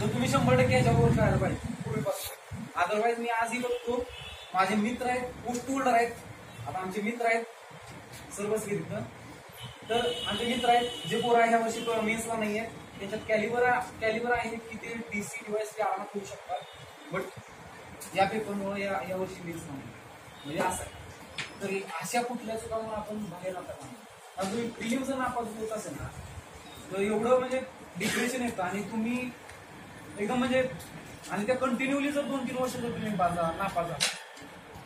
तर तुम्ही शंभर टक्के याच्यावर करायला पाहिजे. पूर्वीपासून अदरवाईज मी आजही बघतो माझे मित्र आहेत पोस्ट होल्डर आहेत. आता आमचे मित्र आहेत सर्वच तिथं तर आमचे मित्र आहेत जे पोरं आहे ह्या वर्षी मेन्सला नाही आहे त्याच्यात कॅलिबर कॅलिबर आहे की ते डीसी डिवाइस ते आरामात होऊ शकतात. बट या पेपरमुळे या या वर्षी मेन्स नाही म्हणजे असं आहे. तर अशा कुठल्या चुकामुळे आपण बाहेर अजून कामा तुम्ही प्रिलिम जर नापास होत असेल ना तर एवढं म्हणजे डिप्रेशन येतं. आणि तुम्ही एकदम म्हणजे आणि त्या कंटिन्युअली जर दोन तीन वर्ष जर तुम्ही पाजा ना पाजा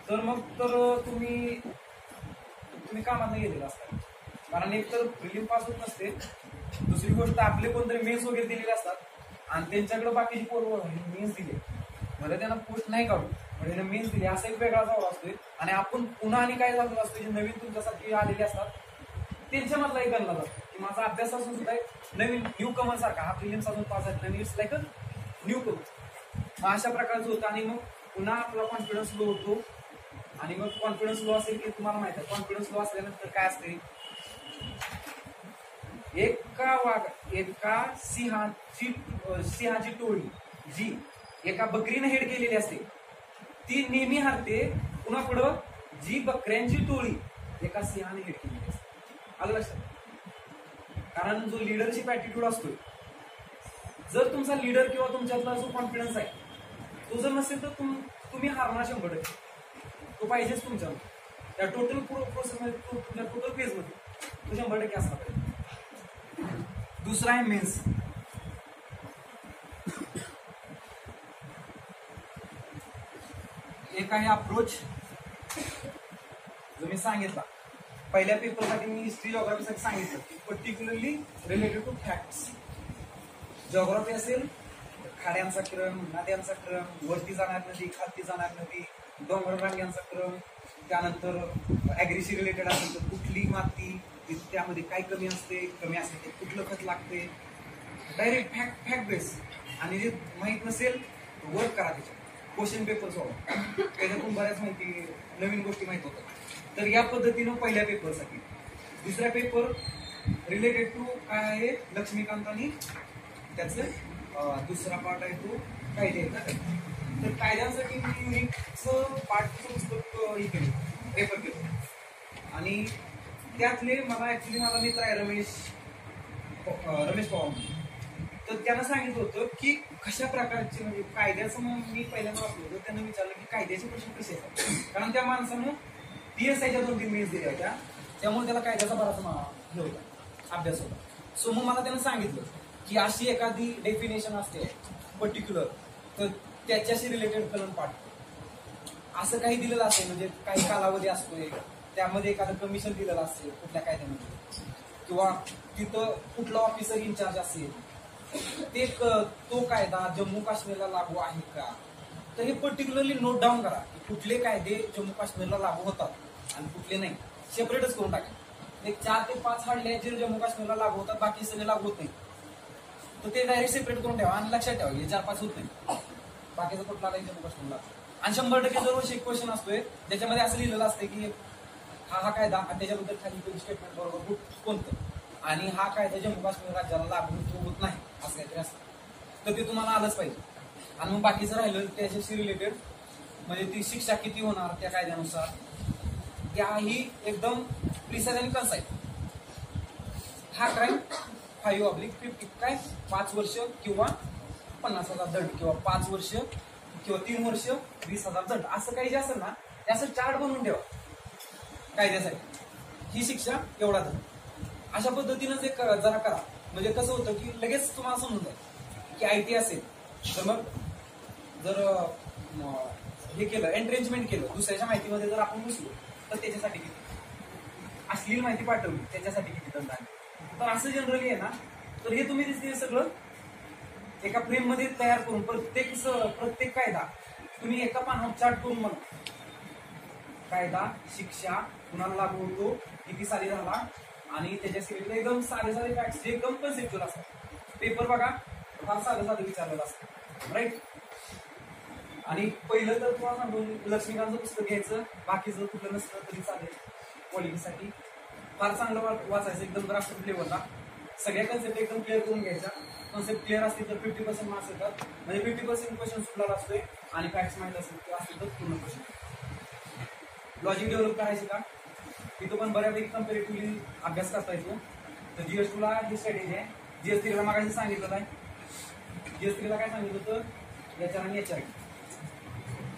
तर मग तर तुम्ही तुम्ही कामात नाही गेलेला असता. कारण एक तर प्रिलिम पास होत नसते. दुसरी गोष्ट आपले कोणतरी मेन्स वगैरे दिलेले असतात. आणि त्यांच्याकडे बाकीची पोरं मेन्स म्हणजे दिले. म्हणजे त्यांना पोस्ट नाही काढू. म्हणजे मेन्स दिले. असा एक वेगळा जावा असतोय. आणि आपण पुन्हा आणि काय झालं असतो जे नवीन तुमच्यासाठी आलेले असतात त्यांच्या मधला एक अंदाज असतो. की माझा अभ्यास असून सुद्धा नवीन न्यू कमर सारखा हा प्रिलिम्स अजून पास आहेत नवीन इट्स लाईक न्यू करू. मग अशा प्रकारचं होतं आणि मग पुन्हा आपला कॉन्फिडन्स लो होतो. आणि मग कॉन्फिडन्स लो असेल की तुम्हाला माहिती आहे कॉन्फिडन्स लो असल्यानंतर काय असते एका वाघ एका सिंहाची सिंहाची टोळी जी एका बकरीने हेड केलेली असते ती नेहमी हरते. पुन्हा पुढं जी बकऱ्यांची टोळी एका सिंहाने हेड केलेली असते. आलं लक्षात? कारण जो लिडरशिप ऍटिट्यूड असतो जर तुमचा लीडर किंवा तुमच्यातला जो कॉन्फिडन्स आहे तो जर नसेल तर तुम तुम्ही हारणार शंभर टक्के. तो पाहिजेच तुमच्यामध्ये त्या टोटल प्रोसेसमध्ये तुमच्या टोटल फेजमध्ये तो शंभर टक्के असला पाहिजे. दुसरा आहे मेन्स एक आहे अप्रोच जो मी सांगितला. पहिल्या पेपरसाठी मी हिस्ट्री जॉग्राफीसाठी सांगितलं. की particularly related to facts geography असेल खाड्यांचा क्रम नद्यांचा क्रम वरती जाणार नदी खालती जाणार नदी डोंगर रांग्यांचा क्रम त्यानंतर ऍग्रीशी रिलेटेड असेल तर कुठली माती त्यामध्ये काय कमी असते कमी असते ते कुठलं खत लागते? डायरेक्ट फॅक्ट फॅक्ट बेस आणि जे माहीत नसेल वर्क करा त्याच्यात. क्वेश्चन पेपर सोडा त्याच्यातून बऱ्याच माहिती नवीन गोष्टी माहीत होतात. तर या पद्धतीनं पहिल्या पेपरसाठी दुसरा पेपर रिलेटेड टू काय आहे? लक्ष्मीकांत आणि त्याचं दुसरा पार्ट आहे तो कायदे आहेत. तर कायद्यांसाठी मी युनिटचं पार्टचं पुस्तक हे केलं पेपर केलं. आणि त्यातले मला ऍक्च्युली माझा मित्र आहे रमेश रमेश पवार तर त्यांना सांगितलं होतं की कशा प्रकारचे म्हणजे कायद्याचं मग मी पहिल्यांदा वाचलं होतं त्यांना विचारलं की कायद्याचे प्रश्न कसे आहेत? कारण त्या माणसानं पी एस दोन तीन मेन्स दिल्या होत्या. त्यामुळे त्याला कायद्याचा बराच मा- होता अभ्यास होता. सो मग मला त्यानं सांगितलं की अशी एखादी डेफिनेशन असते पर्टिक्युलर तर त्याच्याशी रिलेटेड कलम पाठ. असं काही दिलेलं असेल म्हणजे काही कालावधी असतोय त्यामध्ये एखादं कमिशन दिलेलं असेल कुठल्या कायद्यामध्ये. किंवा तिथं कुठला ऑफिसर इन्चार्ज असेल ते तो कायदा जम्मू काश्मीरला लागू आहे का? तर हे पर्टिक्युलरली नोट डाऊन करा की कुठले कायदे जम्मू काश्मीरला लागू होतात आणि कुठले नाही. सेपरेटच करून टाका. एक चार ते पाच हाडले जे जम्मू काश्मीरला लागू होतात बाकी सगळे लागू होत नाही. तर ते डायरेक्ट सेपरेट करून ठेवा आणि लक्षात ठेवा हे चार पाच होत नाही. बाकीचं कुठला काही जम्मू काश्मीरला आणि शंभर टक्के दरवर्षी एक क्वेश्चन असतोय ज्याच्यामध्ये असं लिहिलेलं असतं की हा हा कायदा आणि त्याच्याबद्दल खाली स्टेटमेंट बरोबर कोणतं? आणि हा कायदा जम्मू काश्मीर राज्याला लागू होत नाही असं काहीतरी असतं. तर ते तुम्हाला आलंच पाहिजे. आणि मग बाकीचं राहिलं त्याच्याशी रिलेटेड म्हणजे ती शिक्षा किती होणार त्या कायद्यानुसार त्याही एकदम प्रिसाईज आणि कन्साईज हा क्राईम फाईव्ह ऑब्लिक फिफ्टी काय पाच वर्ष किंवा पन्नास हजार दंड किंवा पाच वर्ष किंवा तीन वर्ष वीस हजार दंड. असं काही जे असेल ना ते असं चार्ट बनवून ठेवा. कायद्यासाठी. ही शिक्षा एवढा दंड. अशा पद्धतीनं जे जरा करा. म्हणजे कसं होतं की लगेच तुम्हाला समजून जाईल की आय टी असेल तर मग जर हे केलं एंट्रेंचमेंट केलं दुसऱ्याच्या माहितीमध्ये जर आपण घुसलो तर त्याच्यासाठी किती? अश्लील माहिती पाठवली त्याच्यासाठी किती दंड आहे? तर असं जनरली आहे ना तर हे तुम्ही दिसते सगळं एका फ्रेममध्ये तयार करून प्रत्येक प्रत्येक कायदा तुम्ही एका पानावर चार्ट करून म्हणा कायदा शिक्षा कुणाला लागू होतो किती साली झाला आणि त्याच्या सिलेक्ट एकदम साधे साधे फॅक्ट्स जे एकदम कन्सेप्च्युअल असतात. पेपर बघा फार साधं साधं विचारलेलं असतं राईट आणि पहिलं तर तुम्हाला सांगून लक्ष्मीकांतचं पुस्तक घ्यायचं बाकीचं कुठलं नसलं तरी चालेल. क्वालिटीसाठी फार चांगलं वाचायचं एकदम ग्राफिक लेवलला सगळ्या कन्सेप्ट एकदम क्लिअर करून घ्यायचा कन्सेप्ट क्लिअर असतील तर फिफ्टी पर्सेंट मार्क्स येतात. म्हणजे फिफ्टी पर्सेंट क्वेश्चन सुटला असतोय आणि फॅक्ट्स माहीत असेल तर असेल तर पूर्ण क्वेश्चन लॉजिक डेव्हलप करायचं का? तिथं पण बऱ्यापैकी कम्पेरेटिव्हली अभ्यास करता येतो. तर जीएस टूला ही स्ट्रॅटेजी आहे. जीएस थ्रीला मागायचं सांगितलं आहे जीएस थ्रीला काय सांगितलं होतं? याच्या आणि याच्या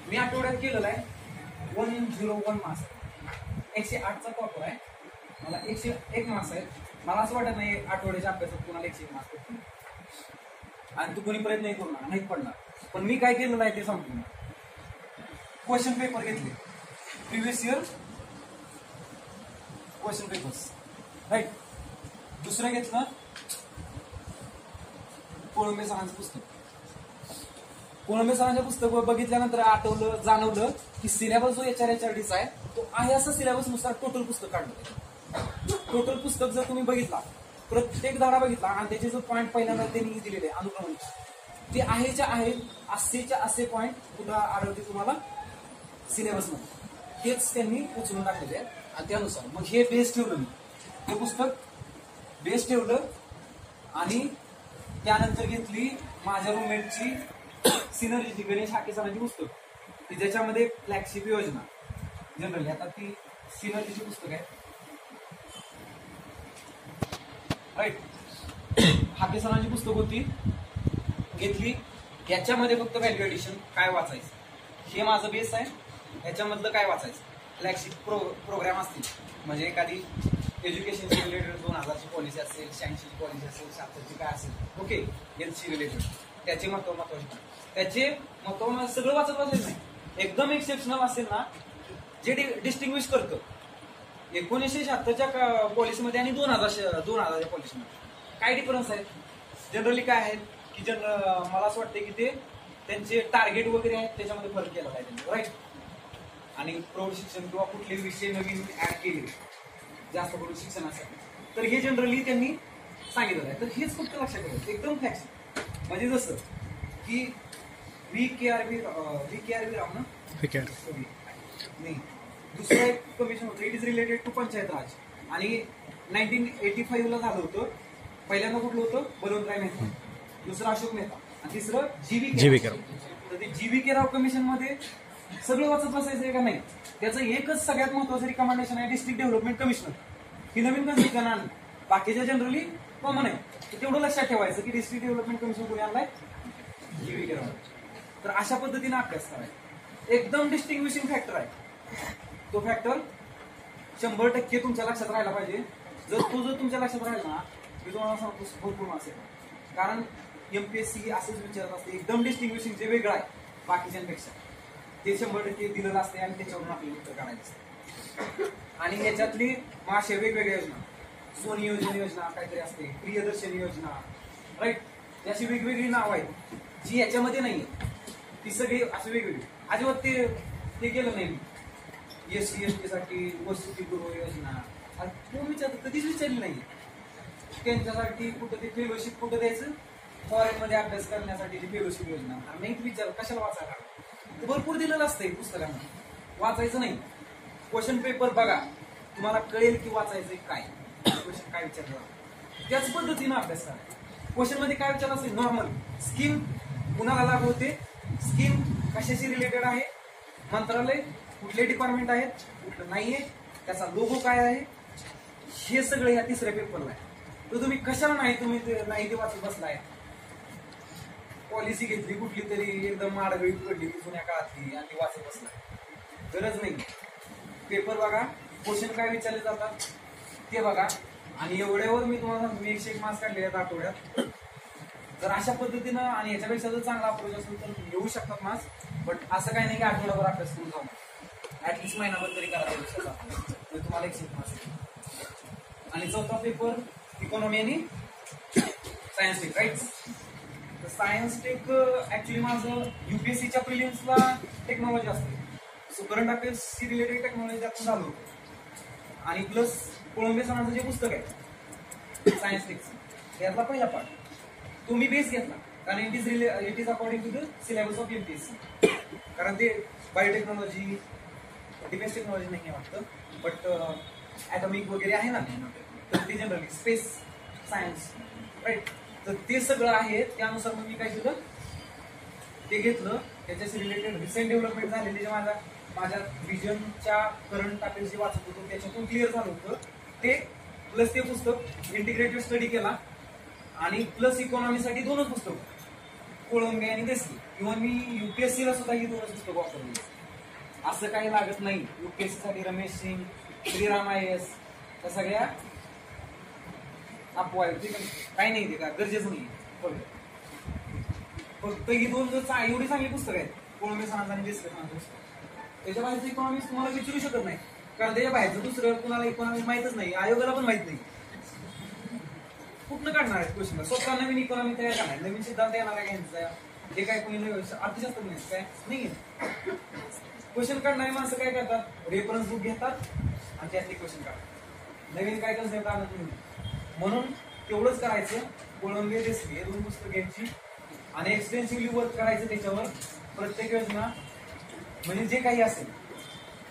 मी आठवड्यात केलेलं आहे. वन झिरो वन मार्क्स एकशे आठचा टॉपर आहे. मला एकशे एक मार्क्स आहेत मला असं वाटत नाही आठवड्याच्या अभ्यासात कुणाला एकशे एक मार्क्स पडतील आणि तू कोणी प्रयत्न करणार नाही पडणार. पण मी काय केलेलं आहे ते सांगतो. मी क्वेश्चन पेपर घेतले. Previous year question papers right दुसरं घेतलं कोळंबे सरांचं पुस्तक. कोळंबे सरांच्या पुस्तक बघितल्यानंतर आठवलं जाणवलं की सिलेबस जो एच आर एच आर डीचा आहे तो आहे असं सिलेबसनुसार टोटल पुस्तक काढलं. टोटल पुस्तक जर तुम्ही बघितला प्रत्येक धडा बघितला आणि त्याचे जो पॉईंट पहिल्यांदा त्यांनी दिलेले आहे ते आहेच्या आहेत असेच्या असे पॉईंट कुठं आढळते तुम्हाला सिलेबसमध्ये तेच त्यांनी उचलून टाकलेले आहे आणि त्यानुसार मग हे बेस ठेवलं मी. हे पुस्तक बेस ठेवलं आणि त्यानंतर घेतली माझ्या रूममेटची सिनर्जीची गणेश हाकेसरांची पुस्तक. की ज्याच्यामध्ये फ्लॅगशिप योजना. जनरली आता ती सिनर्जीची पुस्तक आहे राईट हाके सरांची पुस्तक होती. घेतली. याच्यामध्ये फक्त व्हॅल्यू एडिशन काय वाचायचं? हे माझं बेस आहे. याच्यामधलं काय वाचायचं? फ्लॅगशिप प्रो प्रोग्राम असतील. म्हणजे एखादी एज्युकेशनशी रिलेटेड दोन हजारची पॉलिसी असेल शहाऐंशीची पॉलिसी असेल शहात्तरची काय असेल. ओके हेल्थशी रिलेटेड त्याचे महत्त्व महत्त्वाचे त्याचे महत्त्व म्हणजे सगळं वाचत वाचायचं नाही. एकदम एक्सेप्शनल असेल ना जे डिस्टिंग्विश करतं. एकोणीसशे शहात्तरच्या पॉलिसीमध्ये आणि दोन हजार दोन हजारच्या पॉलिसीमध्ये काय डिफरन्स आहेत जनरली काय आहेत की जन मला असं वाटतं की ते त्यांचे टार्गेट वगैरे आहेत त्याच्यामध्ये फरक केला पाहिजे. राईट आणि प्रौढ शिक्षण किंवा कुठले विषय नवीन ऍड केले जास्त करून शिक्षण असेल तर हे जनरली त्यांनी सांगितलं आहे. तर हेच फक्त लक्षात ठेवायचं एकदम फॅक्ट म्हणजे जसं की V K R B V K R B Ram ना. नाही. दुसरं एक कमिशन होतं. It is related to panchayat raj. आणि नाईन्टीन एटी फाईव्ह ला झालं होतं. पहिल्यांदा कुठलं होतं? बलवंतराय मेहता. दुसरं अशोक मेहता. आणि तिसरं जीव्ही जी.व्ही. राव. तर ते जीव्ही के राव कमिशनमध्ये सगळं वाचत बसायचं का नाही? त्याचं एकच सगळ्यात महत्वाचं रिकमेंडेशन आहे डिस्ट्रिक्ट डेव्हलपमेंट कमिशनर ही नवीन कमिशन आणली बाकीच्या जनरली कॉमन आहे. तेवढं लक्षात ठेवायचं की डिस्ट्रिक्ट डेव्हलपमेंट कमिशन कोणी आणलाय? जीव्ही के राव. तर अशा पद्धतीने अभ्यास करायचा. एकदम डिस्टिंग्विशिंग फॅक्टर आहे. तो फॅक्टर शंभर टक्के तुमच्या लक्षात राहिला पाहिजे. जर तो जर तुमच्या लक्षात राहिला ना मी तुम्हाला सांगतो भरपूर असेल कारण एमपीएससी असंच विचारत असते एकदम डिस्टिंग्विशिंग जे वेगळं आहे बाकीच्यांपेक्षा. ते शंभर टक्के दिलेलं असते आणि त्याच्यावरून आपल्याला उत्तर काढायचं असते. आणि याच्यातली मासे वेगवेगळ्या योजना. सोनी योजना योजना काहीतरी असते. प्रियदर्शन योजना. राईट अशी वेगवेगळी नाव आहेत जी याच्यामध्ये नाहीये. ती सगळी अशी वेगवेगळी. अजिबात ते गेलं नाही मी. एस सी एस टी साठी वसतिगृह योजना. कोण विचारतो कधीच विचारली नाही. त्यांच्यासाठी कुठं ते फेलोशिप कुठं द्यायचं? फॉरेनमध्ये अभ्यास करण्यासाठी फेलोशिप योजना. नाही विचार कशाला वाचायला ते भरपूर दिलेलं असतंय पुस्तकांमध्ये. वाचायचं नाही. क्वेश्चन पेपर बघा. तुम्हाला कळेल की वाचायचंय काय. क्वेश्चन काय विचारलं त्याच पद्धतीनं अभ्यास करा. क्वेश्चनमध्ये काय विचार असेल नॉर्मल स्कीम कुणाला लागू होते? स्कीम कशाशी रिलेटेड आहे? मंत्रालय? कुठले डिपार्टमेंट आहेत कुठलं नाहीये त्याचा लोगो काय आहे हे सगळं या तिसऱ्या पेपरला आहे. तर तुम्ही कशाला नाही तुम्ही ते नाही ते वाचत बसलाय? पॉलिसी घेतली कुठली तरी एकदम आडगळी पडली ती जुन्या काळातली आणि वाचत बसलाय. गरज नाही पेपर बघा क्वेश्चन काय विचारले जातात ते बघा. आणि एवढ्यावर मी तुम्हाला सांगतो, मी एकशे एक मार्क्स काढले आहेत आठवड्यात. जर अशा पद्धतीनं आणि याच्यापेक्षा जर चांगला अप्रोच असेल तर येऊ शकतात मार्क्स बट असं काही नाही की आठवड्याभर अभ्यास करून जाऊ ऍटलिस्ट महिनाभर तरी करा दिवसाचा म्हणजे तुम्हाला एक एक मार्क्स आणि चौथा पेपर इकॉनॉमी आणि सायन्स टेक राईट तर सायन्स टेक ऍक्च्युली माझं युपीएससीच्या प्रिलियम्सला टेक्नॉलॉजी असते. सो करंट रिलेटेड टेक्नॉलॉजी त्यातून झालो आणि प्लस कोळंबे सणाचं जे पुस्तक आहे सायन्स टेकचं त्यातला पहिला पार्ट तो मी बेस घेतला कारण it is relay it is according to the syllabus of M P S कारण ते बायोटेक्नॉलॉजी डिफेन्स नॉलेज नाही आहे वाटतं बट ॲटॉमिक uh, वगैरे आहे ना तर ते जनरली स्पेस सायन्स राईट तर ते सगळं आहे. त्यानुसार मग मी काय केलं? ते घेतलं. त्याच्याशी रिलेटेड रिसेंट डेव्हलपमेंट झालेली जे माझ्या माझ्या विजनच्या करंट अफेअर्स जे वाचत होतो त्याच्यातून क्लिअर झालं होतं. ते प्लस ते पुस्तक इंटिग्रेटेड स्टडी केला. आणि प्लस इकॉनॉमीसाठी दोनच पुस्तक. कोळंबे आणि देसली इव्हन मी युपीएससीला सुद्धा ही दोनच पुस्तकं वापरली. असं काही लागत नाही. युपीएससी साठी रमेश सिंग श्रीराम आय एस त्या सगळ्या अफवा काही नाही ते का? गरजेचं नाही. फक्त ही दोन जर एवढी चांगली पुस्तक आहेत. कोळंबी सणांचं आणि पुस्तक. त्याच्या बाहेरचं इकॉनॉमिक्स तुम्हाला विचारू शकत नाही. कारण त्याच्या बाहेरचं दुसरं कुणाला इकॉनॉमिक्स माहितच नाही. आयोगाला पण माहीत नाही. कुठनं काढणार आहेत क्वेश्चन स्वतः नवीन इकॉनॉमी तयार करणार नवीन सिद्धांत येणार आहे यांचा? हे काय कोणी अर्थशास्त्र नाही काय? नाही क्वेश्चन काढणारी माणसं काय करतात? रेफरन्स बुक घेतात आणि त्यातले क्वेश्चन काढतात नवीन काय कन्सेप्ट आणत नाही म्हणून तेवढंच करायचं. कोळंबी रेसिपी हे दोन पुस्तकं घ्यायची. आणि एक्सटेन्सिव्हली वर्क करायचं त्याच्यावर. प्रत्येक योजना. म्हणजे जे काही असेल.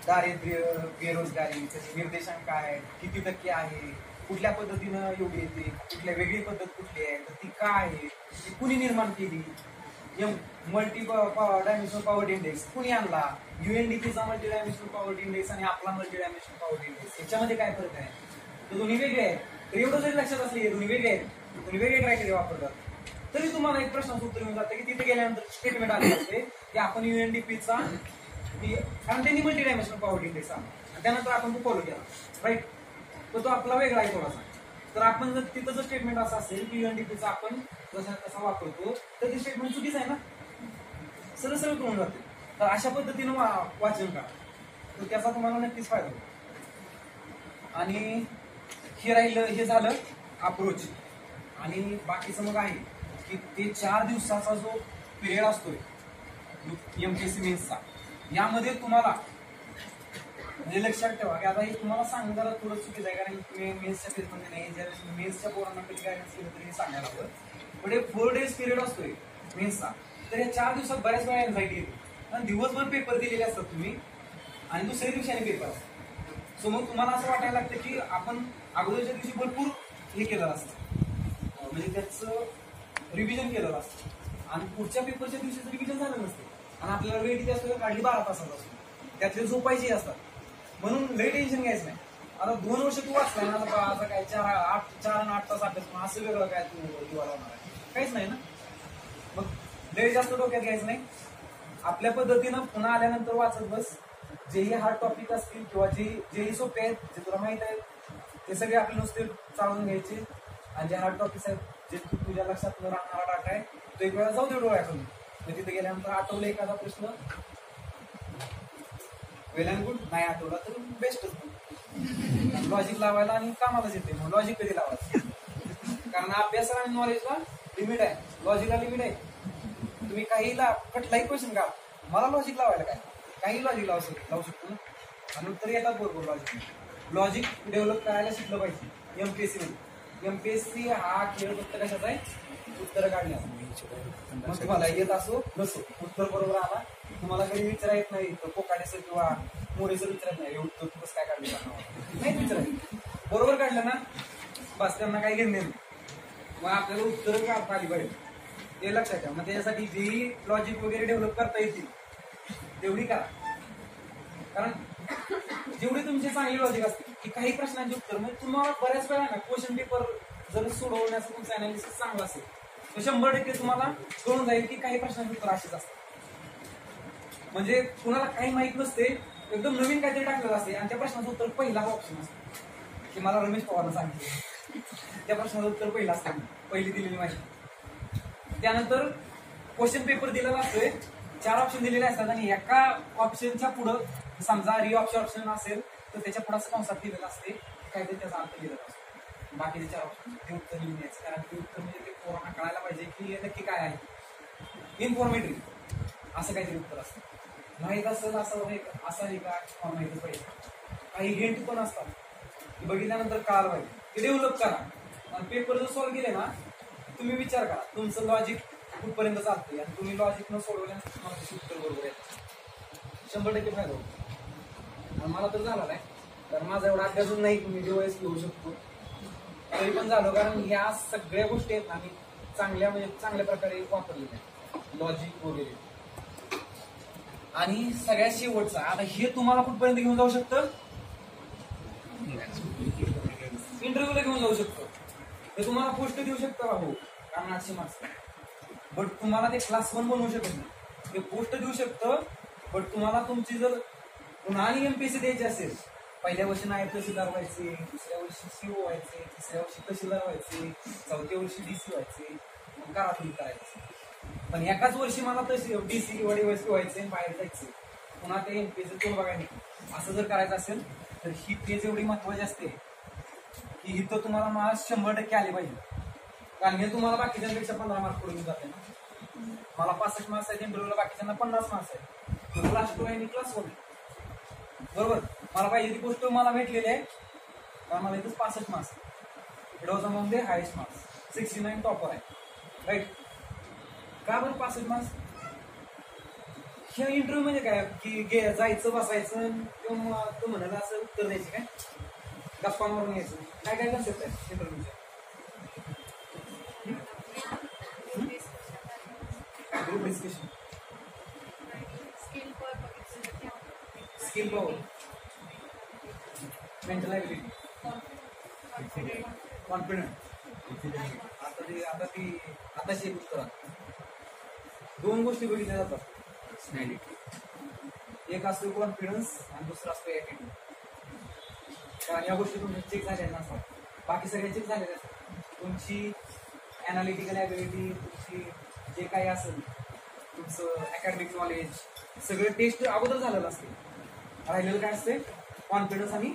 दारिद्र्य बेरोजगारी त्याचे निर्देशांक काय आहे, किती टक्के आहे? कुठल्या पद्धतीनं एवढी येते कुठल्या वेगळी पद्धत कुठली आहे? तर ती काय आहे? ती कुणी निर्माण केली? मल्टी डायमेन्शनल पॉवर्टी इंडेक्स कुणी आणला? युएनडीपीचा मल्टी डायमेन्शनल पॉवर्टी इंडेक्स आणि आपला मल्टी डायमेन्शनल पॉवर्टी इंडेक्स याच्यामध्ये काय फरक आहे? तर दोन्ही वेगळे आहेत. तर एवढं जरी लक्षात असले हे दोन्ही वेगळे आहेत. दोन्ही वेगळे क्रायटेरिया वापरतात. तरी तुम्हाला एक प्रश्नाचं उत्तर मिळून जातं की तिथे गेल्यानंतर स्टेटमेंट आले असते की आपण युएनडीपीचा कारण त्यांनी मल्टी डायमेन्शनल पॉवर्टी इंडेक्स आणला. त्यानंतर आपण तो फॉलो केला. राईट तर तो आपला वेगळा आहे थोडासा. तर आपण जर तिथं जर स्टेटमेंट असं असेल की युएनडीपीचा आपण जसा तसा वापरतो तर ते स्टेटमेंट चुकीचं आहे ना? सरळ सरळ करून जाते. तर अशा पद्धतीनं वा- वाचन का तर त्याचा तुम्हाला नक्कीच फायदा होतो आणि हे राहिलं हे झालं अप्रोच आणि बाकीचं मग आहे की ते चार दिवसाचा जो पिरियड असतोय एमपीएससी मेन्सचा यामध्ये तुम्हाला म्हणजे लक्षात ठेवा की आता हे तुम्हाला सांगायला थोडं चुकीचं आहे कारण तुम्ही मेन्सच्या फेजमध्ये नाही ज्या मेन्सच्या पोरांना कधी गायडन्स केलं तरी हे सांगायला हवं पण हे फोर डेज पिरियड असतोय मेन्सचा तर या चार दिवसात बऱ्याच वेळा एन्झायटी येते. आणि दिवसभर पेपर दिलेले असतात तुम्ही आणि दुसऱ्या दिवशी आणि पेपर असतात. सो मग तुम्हाला असं वाटायला लागतं की आपण अगोदरच्या दिवशी भरपूर हे केलेलं असतं. म्हणजे त्याचं रिव्हिजन केलेलं असतं. आणि पुढच्या पेपरच्या दिवशीचं रिव्हिजन झालं नसतं. आणि आपल्याला वेळ किती असतो? काढली बारा तासात असतो. त्यातले झोपायचे असतात. म्हणून लई टेन्शन घ्यायचं नाही. आता दोन वर्ष तू वाचलाय ना आता आता काय चार आठ चार आणि आठ तास अभ्यास मग असं वेगळं काय तू दिवा होणार आहे? काहीच नाही ना. मग लय जास्त डोक्यात घ्यायचं नाही. आपल्या पद्धतीनं पुन्हा आल्यानंतर वाचत बस. जेही हार्ड टॉपिक असतील किंवा जे जेही सोपे आहेत जे तुला माहीत आहेत ते सगळे आपले नुसते चालून घ्यायचे. आणि जे हार्ड टॉपिक्स आहेत जे तू तुझ्या लक्षात न राहणारा डाटा आहे तो एक वेळा जाऊ दे डोळ्याकडून मग तिथे गेल्यानंतर आठवलं एखादा प्रश्न वेल अँड गुड नाही आठवला तर बेस्टच लॉजिक लावायला आणि कामालाच येते. मग लॉजिक कधी लावायचं? कारण अभ्यासाला आणि नॉलेजला लिमिट आहे. लॉजिकला लिमिट आहे. तुम्ही काही ला कुठलाही क्वेश्चन का? मला लॉजिक लावायला काय? काही लॉजिक लावू शकतो. लावू शकतो ना? आणि उत्तर येतात बरोबर लॉजिक लॉजिक डेव्हलप करायला शिकलं पाहिजे. एमपीएससी मध्ये. एमपीएससी हा खेळ फक्त कशाचा आहे? उत्तर काढण्याचा. मग तुम्हाला येत असो नसो. उत्तर बरोबर आला. तुम्हाला घरी विचारा येत नाही तर कोकाडे किंवा मोरेचं विचारत नाही. हे उत्तर तू काय काढलं नाही विचारायचं बरोबर काढलं ना? बस त्यांना काही घेणे नाही. मग आपल्याला उत्तर काढता आली पाहिजे ते लक्षात ठेवा. मग त्याच्यासाठी जी लॉजिक वगैरे डेव्हलप करता येतील तेवढी करा. कारण जेवढी तुमची चांगली लॉजिक असते की काही प्रश्नांचे उत्तर. म्हणजे तुम्हाला बऱ्याच वेळा ना क्वेश्चन पेपर जर सोडवण्याचं तुमचं अनालिसिस चांगलं असेल तर शंभर टक्के तुम्हाला कळून जाईल की काही प्रश्नांची उत्तर अशीच असतात. म्हणजे कुणाला काही माहीत नसते एकदम नवीन काहीतरी टाकलेलं असते. आणि त्या प्रश्नाचं उत्तर पहिला ऑप्शन असतो. की मला रमेश पवारनं सांगितलं. त्या प्रश्नाचं उत्तर पहिला असतं. पहिली दिलेली माहिती त्यानंतर क्वेश्चन पेपर दिलेला असतोय. चार ऑप्शन दिलेले असतात आणि एका ऑप्शनच्या पुढं समजा री ऑप्शन ऑप्शन असेल तर त्याच्या पुढे असं कंसात दिलेला असते काहीतरी त्याचा अर्थ दिलेला असतो. बाकीचे चार ऑप्शन ते उत्तर लिहून यायचं कारण ते उत्तर म्हणजे ते पोरांना कळायला पाहिजे की हे नक्की काय आहे. इन्फॉर्मेटिव्ह असं काहीतरी उत्तर असतं. माहीत असेल असं हे असं आहे का किंवा माहिती पाहिजे काही हिंट पण असतात. की बघितल्यानंतर काल पाहिजे. ते डेव्हलप करा. आणि पेपर जर सॉल्व्ह केले ना तुम्ही विचार करा. तुमचं लॉजिक कुठपर्यंत चालते आणि तुम्ही लॉजिक न सोडवल्यानंतर तुम्हाला त्याची उत्तर बरोबर आहे शंभर टक्के फायदा होतो. आणि मला तर झाला नाही. तर माझा एवढा अभ्यासून नाही. की मी डिवाइस घेऊ शकतो. तरी पण झालो. कारण ह्या सगळ्या गोष्टी आहेत ना मी चांगल्या म्हणजे चांगल्या प्रकारे वापरलेल्या लॉजिक वगैरे. आणि सगळ्यात शेवटचा आता हे तुम्हाला कुठपर्यंत घेऊन जाऊ शकतं? इंटरव्ह्यूला घेऊन जाऊ शकतो. ते तुम्हाला पोस्ट देऊ शकतं का कारण आठशे मार्क्स बट तुम्हाला ते क्लास वन बनवू शकत नाही. ते पोस्ट देऊ शकतं बट तुम्हाला तुमची जर पुन्हा आणि एमपीएससी द्यायची असेल पहिल्या वर्षी नायब तहसीलदार व्हायचे दुसऱ्या वर्षी सीओ व्हायचे तिसऱ्या वर्षी तहसीलदार व्हायचे चौथ्या वर्षी डीसी व्हायचे मग काय करायचं. पण एकाच वर्षी मला तशी डीसी किंवा डीवायसी व्हायचे आणि बाहेर जायचे. पुन्हा ते एमपीएससी तोंड बघायला असं जर करायचं असेल तर ही पेज एवढी महत्वाची असते की इथं तुम्हाला मार्क्स शंभर टक्के आले पाहिजे. कारण हे तुम्हाला बाकीच्यांपेक्षा पंधरा मार्क पडून जाते ना. मला पासष्ट मार्क्स आहेत इंटरव्ह्यूला बाकीच्यांना पन्नास मार्क्स आहेत. क्लास टू आहे क्लास वन बरोबर? मला पाहिजे ती गोष्ट मला भेटलेली आहे. कारण मला इथंच पासष्ट marks it was the highest marks sixty nine topper आहे. राईट का बरं पासष्ट मार्क्स ह्या इंटरव्ह्यू म्हणजे काय की गे जायचं बसायचं किंवा तो म्हणाला असं उत्तर द्यायचं काय? गप्पा मारून यायचं. काय काय कन्सेप्ट आहे इंटरव्ह्यूचे group discussion skill power mental ability confident आता ती आता ती आताची उत्तर दोन गोष्टी बघितल्या जातात. एक असतो कॉन्फिडन्स आणि दुसरा असतो ॲटिट्यूड कारण या गोष्टी तुमच्या चेक झालेल्या नसतात. बाकी सगळे चेक झालेले असतात तुमची अनालिटिकल ॲबिलिटी तुमची जे काही असेल तुमचं अकॅडमिक नॉलेज सगळं टेस्ट अगोदर झालेलं असते. राहिलेलं काय असते? कॉन्फिडन्स आणि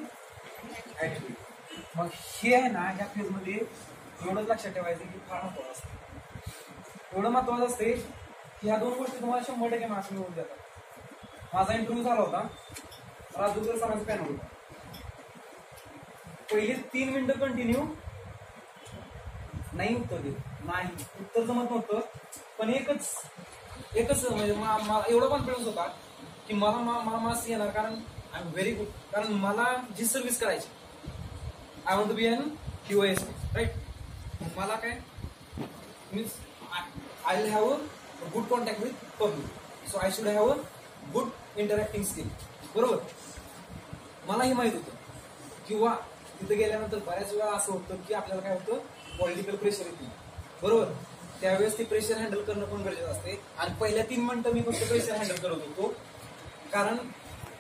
ॲटिट्यूड मग हे आहे ना ह्या फेजमध्ये एवढंच लक्षात ठेवायचं की फार महत्वाचं असतं. एवढं महत्वाचं असते या ह्या दोन गोष्टी तुम्हाला शंभर टक्के मार्क्स मिळवून देतात माझा इंटरव्ह्यू झाला होता. राजूकर सरांचा पॅनल होता. पहिले तीन मिनिटं कंटिन्यू नाही उत्तर देत नाही. उत्तर जमत नव्हतं. पण एकच एकच म्हणजे एवढा कॉन्फिडन्स होता की मला मा- मला मार्क्स येणार कारण आय एम व्हेरी गुड कारण मला जी सर्व्हिस करायची I want to be N Q S right मला काय? Means I have a good contact with public so I should have a good interacting skill बरोबर? मलाही माहीत होतं. किंवा तिथे गेल्यानंतर बऱ्याच वेळा असं होतं की आपल्याला काय होतं? पॉलिटिकल प्रेशर येते. बरोबर? त्यावेळेस ते प्रेशर हँडल करणं पण गरजेचं असते. आणि पहिल्या तीन मिनिटं मी फक्त प्रेशर हँडल करत होतो. कारण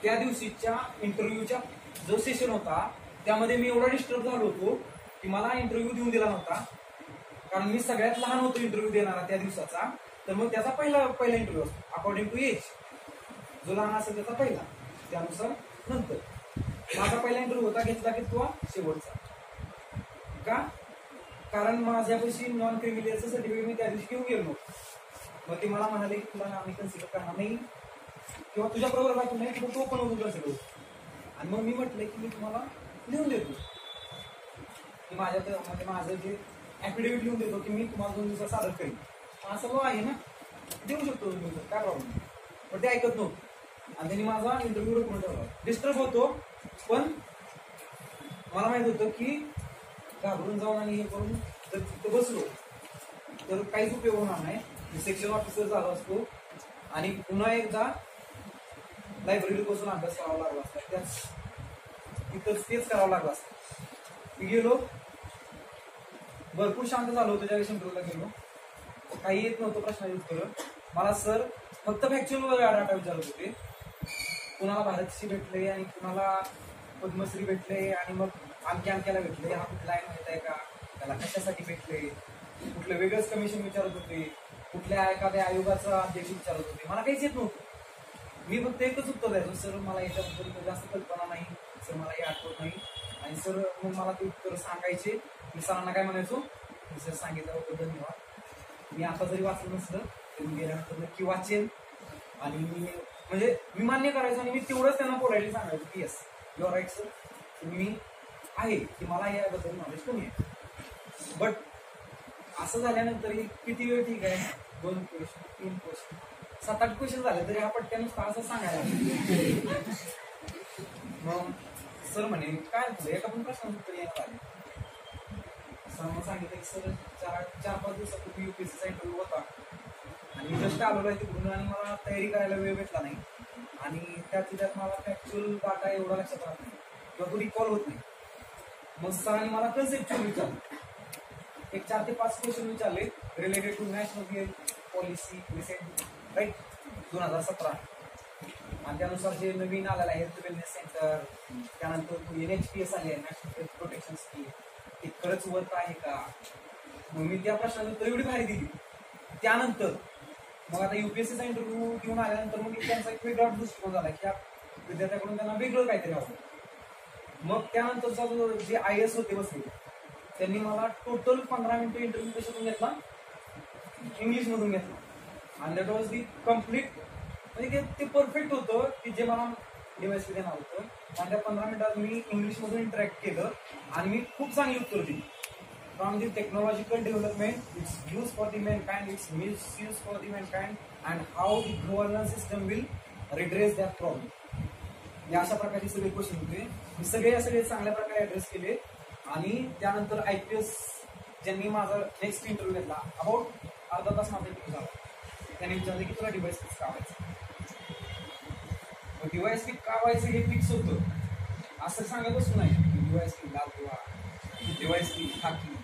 त्या दिवशीच्या इंटरव्ह्यूच्या जो सेशन होता त्यामध्ये मी एवढा डिस्टर्ब झालो होतो की मला इंटरव्ह्यू देऊन दिला नव्हता. कारण मी सगळ्यात लहान होतो इंटरव्ह्यू देणारा त्या दिवसाचा. तर मग त्याचा पहिला पहिला इंटरव्ह्यू असतो. अकॉर्डिंग टू एज जो लहान असेल त्याचा पहिला त्यानुसार नंतर. माझा पहिला इंटरव्ह्यू होता घेतला की किंवा शेवटचा. का? कारण माझ्यापाशी नॉन क्रिमिलियरचं सर्टिफिकेट मी त्या दिवशी घेऊन गेलो नव्हतो. मग ते मला म्हणाले की तुला आम्ही कन्सिडर करणार नाही. किंवा तुझ्या बरोबर राहतो नाही किंवा तो पण होतो. कन्सिडर आणि मग मी म्हटलं की मी तुम्हाला लिहून देतो. की माझ्या म्हणजे माझं जे ॲफिडेव्हिट लिहून देतो की मी तुम्हाला दोन दिवसात सादर करेन. असं लॉ आहे ना देऊ शकतो तुम्ही काय प्रॉब्लेम पण ते ऐकत नव्हतं. आणि त्यांनी माझा इंटरव्ह्यू रेकॉर्ड ठेवला. डिस्टर्ब होतो पण मला माहीत होतं की घाबरून जाऊन आणि हे करून जर तिथं बसलो. तर काहीच उपयोग होणार नाही. सेक्शन ऑफिसर झाला असतो. आणि पुन्हा एकदा लायब्ररी बसून अभ्यास करावा लागला असता. त्याच तिथंच तेच करावं लागलं असतं. मी गेलो. भरपूर शांत झालो त्याच्या शंभरला गेलो. काही येत नव्हतं प्रश्नाचे उत्तर मला सर फक्त फॅक्च्युअल डाटा विचारत होते. कुणाला भारतशी भेटले आणि कुणाला पद्मश्री भेटले आणि मग आमक्या आमक्याला भेटले हा कुठला आहे माहीत आहे का? त्याला कशासाठी भेटले कुठलं वेगळंच कमिशन विचारत होते. कुठल्या एखाद्या आयोगाचा अध्यक्ष विचारत होते. मला काहीच येत नव्हतं. मी फक्त एकच उत्तर द्यायचो सर मला याच्याबद्दल जास्त कल्पना नाही. सर मला हे आठवत नाही. आणि सर मग मला ते उत्तर सांगायचे. मी सरांना काय म्हणायचो? सर सांगितल्याबद्दल धन्यवाद. मी आता जरी वाचलं नसलं तरी मी गेल्यानंतर नक्की वाचेन. आणि मी म्हणजे मी मान्य करायचो आणि मी तेवढंच त्यांना बोलायला सांगायचं की yes you are right sir तुम्ही आहे की मला याबद्दल नॉलेज कमी आहे. बट असं झाल्यानंतर किती वेळ ठीक आहे? दोन क्वेश्चन तीन क्वेश्चन सात आठ क्वेश्चन झाले तरी हा पट्ट्यानुसार नुसता असं सांगायला मग सर म्हणे काय तुझं एका पण प्रश्नाचं उत्तर यायला आले सरांना सांगितलं की सर चार चार पाच दिवसापूर्वी सी इंटरव्ह्यू होता. आणि जस्ट आलेलो आहे तिकडून आणि मला तयारी करायला वेळ भेटला नाही. आणि त्यात त्यात मला फॅक्च्युअल डाटा एवढा लक्षात राहत नाही. किंवा तो रिकॉल होत नाही. मग सरांनी मला कन्सेप्च्युअल विचारलं? एक चार ते पाच क्वेश्चन विचारले related to national health policy recent right दोन हजार सतरा. आणि त्यानुसार जे नवीन आलेलं आहे हेल्थ वेलनेस सेंटर त्यानंतर एन एच पी एस आले नॅशनल हेल्थ प्रोटेक्शन स्कीम ते खरंच वर्थ आहे का? मग मी त्या प्रश्नाला उत्तर एवढी भारी दिली. त्यानंतर मग आता युपीएससीचा इंटरव्ह्यू घेऊन आल्यानंतर मग त्यांचा एक वेगळा दृष्टिकोन झाला की विद्यार्थ्याकडून त्यांना वेगळं काहीतरी हवं. मग त्यानंतरचा जो जे आय एस होते बसले त्यांनी मला टोटल पंधरा मिनिटं इंटरव्ह्यू कशातून घेतला? इंग्लिश मधून घेतला. आणि दॅट वॉज दी कंप्लीट म्हणजे ते- ते परफेक्ट होतं की जे मला डिवाइस देणार होतं. आणि त्या पंधरा मिनिटात मी इंग्लिश मधून इंटरॅक्ट केलं आणि मी खूप चांगली उत्तर दिली. From the technological development its use for the mankind its misuse for the mankind and how the governance system will redress that problem या अशा प्रकारचे सगळे क्वेश्चन होते. मी सगळे सगळे चांगल्या प्रकारे ऍड्रेस केले. आणि त्यानंतर आय पी एस ज्यांनी माझा नेक्स्ट इंटरव्ह्यू घेतला अबाउट अर्धा तास माझा इंटरव्ह्यू झाला. त्यांनी विचारलं की तुला डिवाइस कसं का डीवायएसपी का व्हायचं हे फिक्स होतं. असं सांगत नाही की डिवाइस फिक्स लाल किंवा डिवाइस खाकी.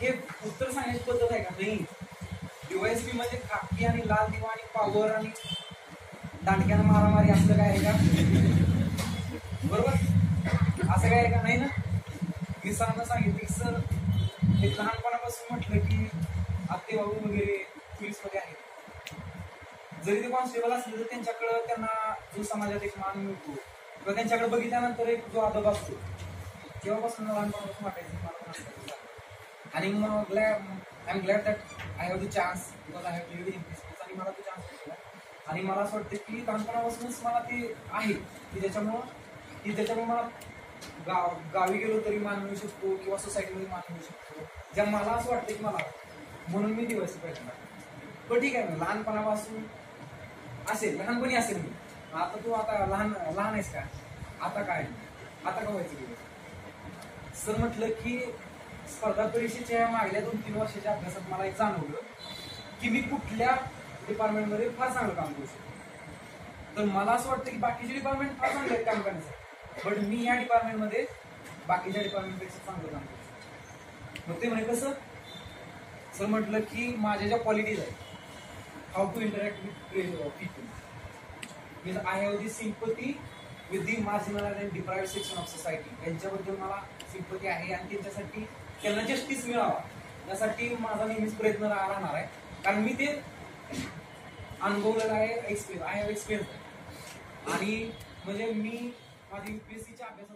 हे उत्तर सांगण्याची पद्धत आहे का? नाही. डीवायएसपी म्हणजे खाकी आणि लाल दिवा आणि पावर आणि दांडक्यानं मारामारी असलं काय आहे का? बरोबर? असं काय आहे का? नाही ना? मी सरांना सांगितलं की सर हे लहानपणापासून म्हटलं की आत्ते बाबू वगैरे पोलीसमध्ये आहेत. जरी ते कॉन्स्टेबल असले तर त्यांच्याकडं त्यांना जो समाजात एक मान मिळतो. किंवा त्यांच्याकडे बघितल्यानंतर एक जो आदब असतो तेव्हापासून लहानपणापासून वाटायचं मला आणि मग glad I am glad that I have the chance because I have in this आणि मला तो चान्स भेटला. आणि मला असं वाटतं की लहानपणापासूनच मला ते आहे की ज्याच्यामुळं की त्याच्यामुळे मला गाव गावी गेलो तरी मान मिळू शकतो किंवा सोसायटीमध्ये मान मिळू शकतो. ज्या मला असं वाटतं की मला म्हणून मी दिवस प्रयत्न पण ठीक आहे ना लहानपणापासून असेल लहानपणी असेल मी. आता तू आता लहान लहान आहेस का? आता काय? आता का व्हायचं सर म्हटलं की स्पर्धा परीक्षेच्या मागल्या दोन तीन वर्षाच्या अभ्यासात मला एक जाणवलं की मी कुठल्या डिपार्टमेंटमध्ये फार चांगलं काम करू शकतो. तर मला असं वाटतं की बाकीचे डिपार्टमेंट फार चांगले आहेत काम करण्याचं बट मी या डिपार्टमेंटमध्ये बाकीच्या डिपार्टमेंटपेक्षा चांगलं काम करू शकतो. मग ते म्हणे कसं? सर म्हटलं की माझ्या ज्या क्वालिटीज आहेत how to interact with people. Means I have the sympathy with the marginalized and deprived section of society यांच्याबद्दल मला सिंपथी आहे आणि त्यांच्यासाठी त्यांना जस्टिस मिळावा. यासाठी माझा नेहमीच प्रयत्न राहणार आहे. कारण मी ते अनुभवलेलं आहे एक्सपिरियन्स आय हॅव एक्सपिरियन्स आणि म्हणजे मी माझी युपीएससीच्या अभ्यासातून वगैरे